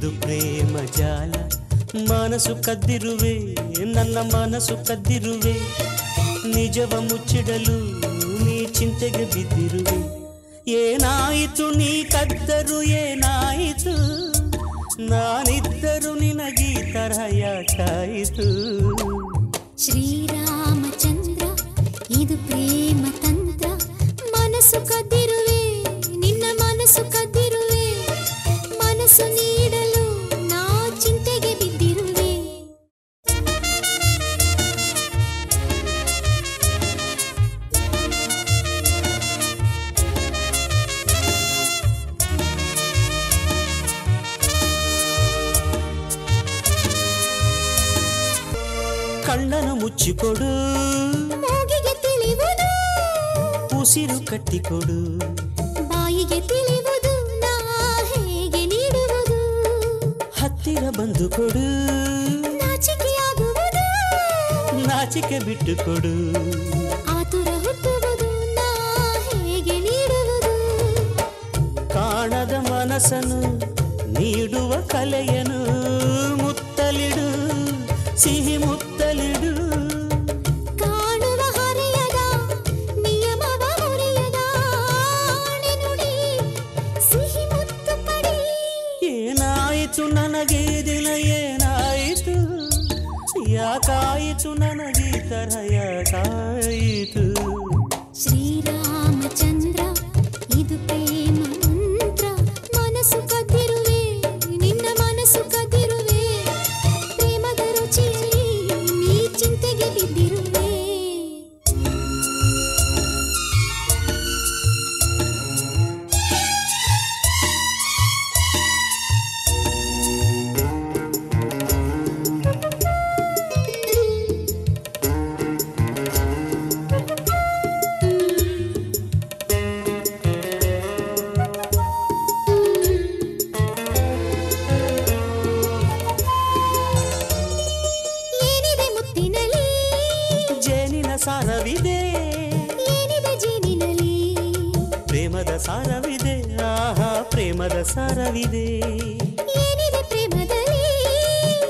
ಜಾಲ ಮನಸ್ಸು ಕದ್ದಿರುವೆ ನನ್ನ ಮನಸ್ಸು ಕದ್ದಿರುವೆ ನಿಜವ ಮುಚ್ಚಿಡಲು ನೀ ಚಿಂತೆಗೆ ಬಿದ್ದಿರುವೆ ಏನಾಯಿತು ನೀ ಕದ್ದರು ಏನಾಯಿತು ನಾನಿದ್ದರು ನಿನಗೀ ತರಹ ಯಾಕಾಯಿತು ಶ್ರೀರಾಮಚಂದ್ರ ಕಣ್ಣನು ಮುಚ್ಚಿಕೊಡು. ಮೂಗಿಗೆ ತಿಳಿಯುವುದು ಉಸಿರು ಕಟ್ಟಿಕೊಡು. ಬಾಯಿಗೆ ತಿಳಿಯುವುದು ನಾ ಹೇಗೆ ನೀಡುವುದು. ಹತ್ತಿರ ಬಂದು ಕೊಡು. ನಾಚಿಕೆಯಾಗುವುದು. ನಾಚಿಕೆ ಬಿಟ್ಟು ಕೊಡು ಆತುರ ಹುಟ್ಟುವುದು. ನಾ ಹೇಗೆ ನೀಡುವುದು. ಕಾಣದ ಮನಸ್ಸನ್ನು ನೀಡುವ ಕಲೆಯನು ಸಿಹಿ ಮುತ್ತಲಿಡು ಕಾಣುವ ಹರೆಯದ ನಿಯಮವ ಮುರಿಯದ ಆಣೆ ನುಡಿ ಸಿಹಿ ಮುತ್ತು ಪಡಿ ಏನಾಯಿತು ನನಗೆ ಈ ದಿನ ಏನಾಯಿತು ಯಾಕಾಯಿತು ನನಗೆ ಈ ಥರ ಪ್ರೇಮದ ಸಾರವಿದೆ. ಆಹಾ ಪ್ರೇಮದ ಸಾರವಿದೆ.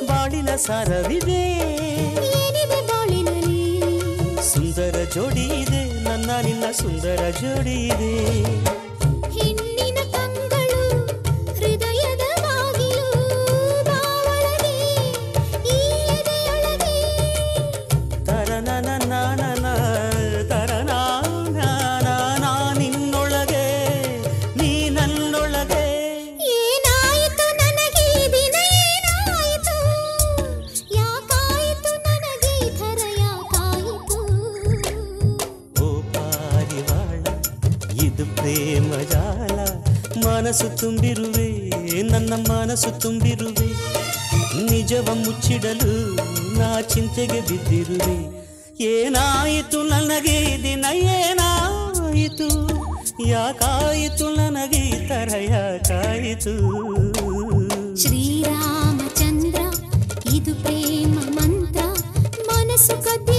ಬಾಳಿನ ಸಾರವಿದೆ. ಸುಂದರ ಜೋಡಿ ಇದೆ ನನ್ನ ನಿನ್ನ ಸುಂದರ ಜೋಡಿ ಇದೆ. ಮನಸ್ಸು ತುಂಬಿರುವೆ ನನ್ನ ಮನಸ್ಸು ತುಂಬಿರುವೆ ನಿಜವ ಮುಚ್ಚಿಡಲು ನಾ ಚಿಂತೆಗೆ ಬಿದ್ದಿರುವೆ ಏನಾಯಿತು ನನಗೆ ಈ ದಿನ ಏನಾಯಿತು ಯಾಕಾಯಿತು ನನಗೆ ಈ ಥರ ಯಾಕಾಯಿತು ಶ್ರೀರಾಮಚಂದ್ರ ಇದು ಪ್ರೇಮ ಮಂತ್ರ ಮನಸ್ಸು ಕದ್ದಿ